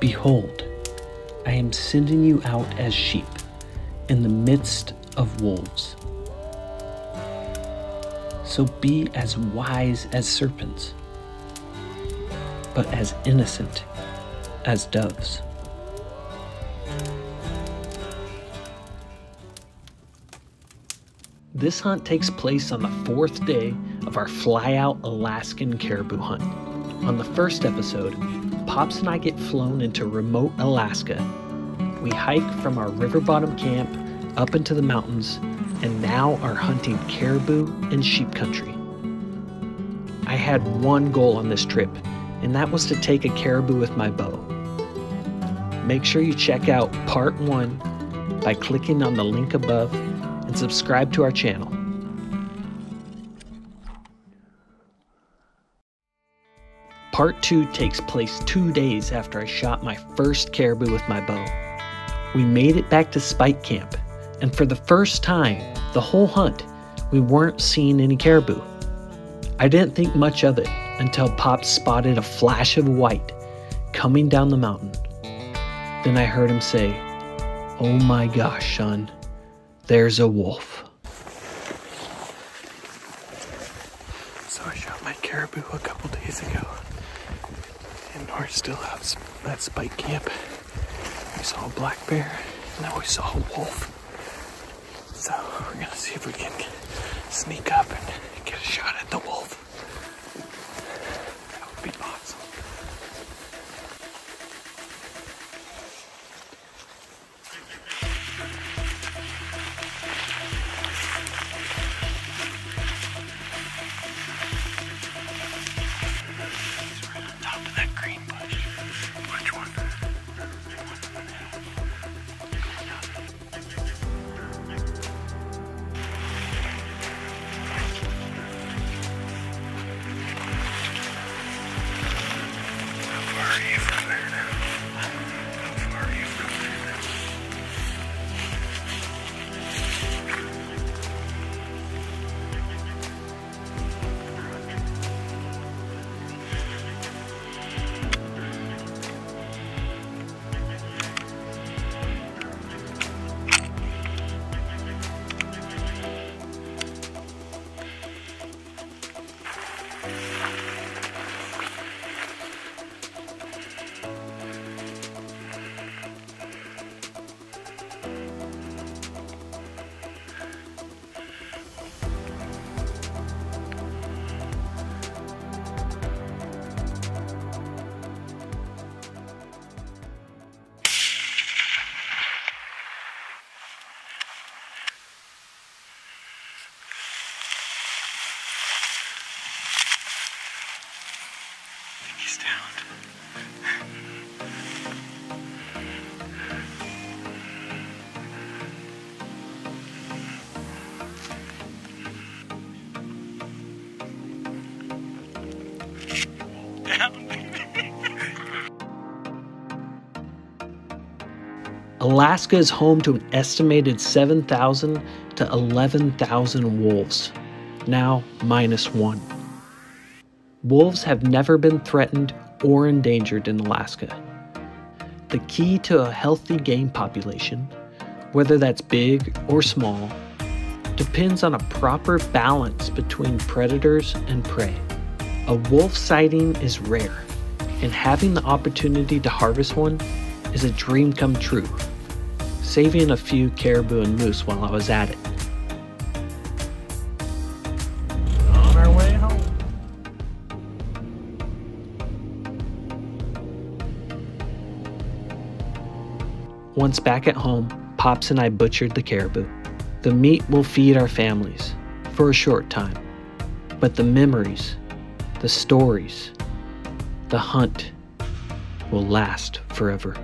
Behold, I am sending you out as sheep in the midst of wolves. So be as wise as serpents, but as innocent as doves. This hunt takes place on the fourth day of our fly out Alaskan caribou hunt. On the first episode, Pops and I get flown into remote Alaska. We hike from our river bottom camp up into the mountains and now are hunting caribou and sheep country. I had one goal on this trip, and that was to take a caribou with my bow. Make sure you check out part one by clicking on the link above and subscribe to our channel. Part 2 takes place two days after I shot my first caribou with my bow. We made it back to Spike Camp, and for the first time, the whole hunt, we weren't seeing any caribou. I didn't think much of it until Pop spotted a flash of white coming down the mountain. Then I heard him say, Oh my gosh, son, there's a wolf. So I shot my caribou a couple days ago. And we're still out that Spike Camp. We saw a black bear, and now we saw a wolf. So we're gonna see if we can sneak up and Alaska is home to an estimated 7,000 to 11,000 wolves, now minus one. Wolves have never been threatened or endangered in Alaska. The key to a healthy game population, whether that's big or small, depends on a proper balance between predators and prey. A wolf sighting is rare, and having the opportunity to harvest one is a dream come true, saving a few caribou and moose while I was at it. Once back at home, Pops and I butchered the caribou. The meat will feed our families for a short time, but the memories, the stories, the hunt will last forever.